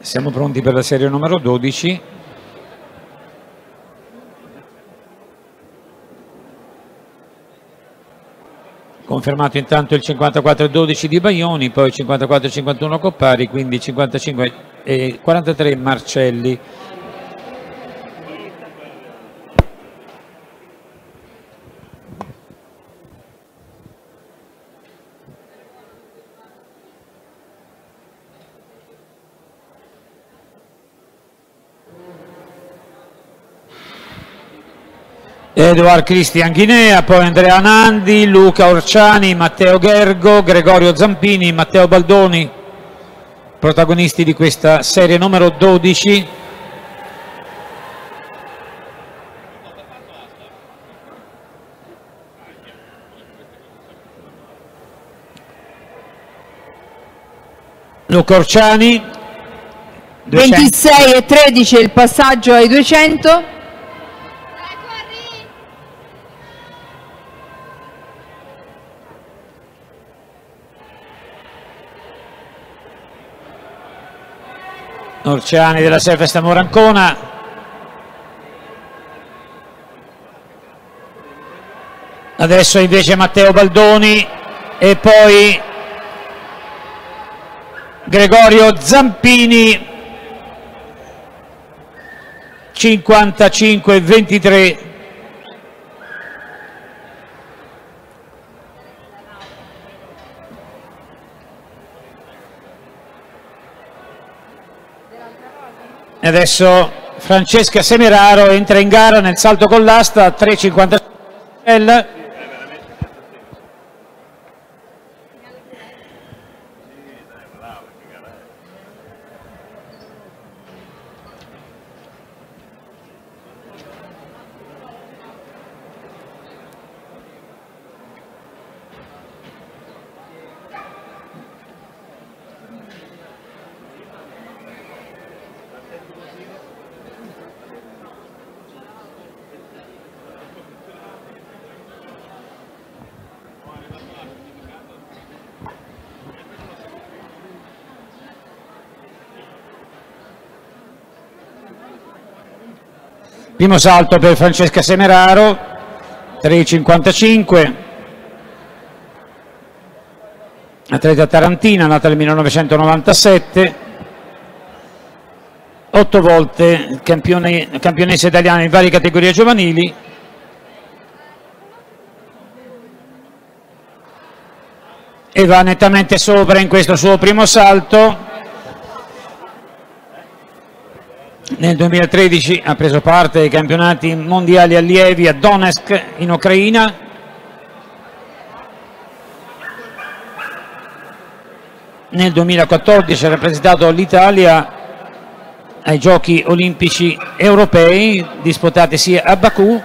Siamo pronti per la serie numero 12. Confermato intanto il 54-12 di Baioni, poi 54-51 Coppari, quindi 55 e 43 Marcelli. Edoard Cristian Ghinea, poi Andrea Nandi, Luca Orciani, Matteo Gergo, Gregorio Zampini, Matteo Baldoni, protagonisti di questa serie numero 12. Luca Orciani. 26 e 13 il passaggio ai 200. Orciani della Sefesta Morancona. Adesso invece Matteo Baldoni e poi Gregorio Zampini. 55-23 E adesso Francesca Semeraro entra in gara nel salto con l'asta 3,50 Primo salto per Francesca Semeraro, 3,55. Atleta tarantina, nata nel 1997, otto volte campione, campionessa italiana in varie categorie giovanili. E va nettamente sopra in questo suo primo salto, Nel 2013 ha preso parte ai campionati mondiali allievi a Donetsk in Ucraina. Nel 2014 ha rappresentato l'Italia ai giochi olimpici europei disputati sia a Baku